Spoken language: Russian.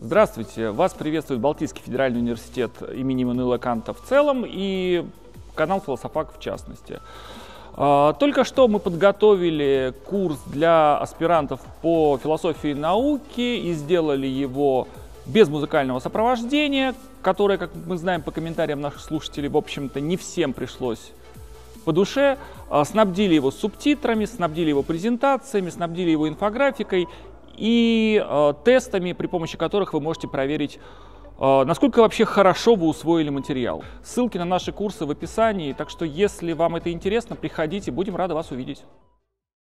Здравствуйте! Вас приветствует Балтийский федеральный университет имени Мануила Канта в целом и канал Философак в частности. А, только что мы подготовили курс для аспирантов по философии науки и сделали его без музыкального сопровождения, которое, как мы знаем по комментариям наших слушателей, в общем-то не всем пришлось по душе, а, снабдили его субтитрами, снабдили его презентациями, снабдили его инфографикой и э, тестами, при помощи которых вы можете проверить, э, насколько вообще хорошо вы усвоили материал. Ссылки на наши курсы в описании, так что если вам это интересно, приходите, будем рады вас увидеть.